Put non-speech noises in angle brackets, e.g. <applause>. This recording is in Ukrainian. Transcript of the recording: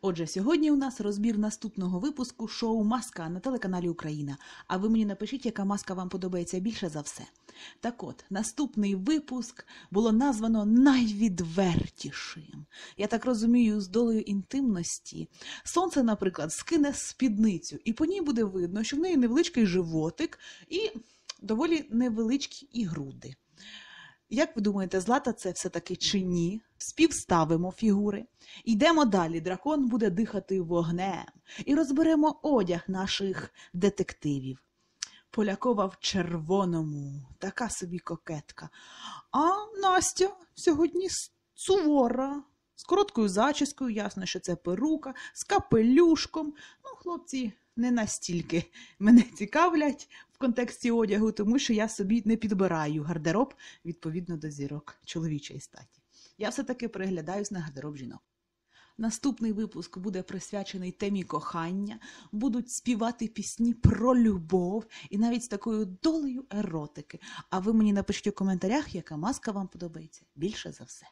Отже, сьогодні у нас розбір наступного випуску шоу Маска на телеканалі Україна. А ви мені напишіть, яка маска вам подобається більше за все. Так от, наступний випуск було названо найвідвертішим. Я так розумію, з долею інтимності. Сонце, наприклад, скине спідницю, і по ній буде видно, що в неї невеличкий животик і доволі невеличкі і груди. Як ви думаєте, злата це все-таки чи ні? Співставимо фігури. Йдемо далі. Дракон буде дихати вогнем. І розберемо одяг наших детективів. Полякова в червоному, така собі кокетка. А Настя сьогодні сувора, з короткою зачіскою, ясно, що це перука, з капелюшком. Ну, хлопці не настільки <laughs> мене цікавлять в контексті одягу, тому що я собі не підбираю гардероб відповідно до зірок чоловічої статі. Я все-таки переглядаюсь на гардероб жінок. Наступний випуск буде присвячений темі кохання, будуть співати пісні про любов і навіть з такою долею еротики. А ви мені напишіть у коментарях, яка маска вам подобається більше за все.